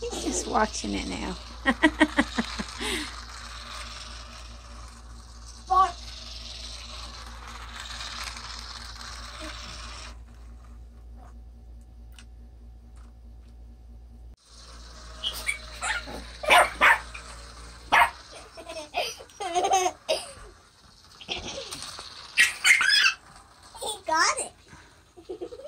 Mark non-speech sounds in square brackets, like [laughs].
He's [laughs] just watching it now. [laughs] got it. [laughs]